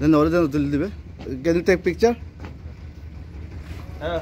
Then original will Can you take picture? হ্যাঁ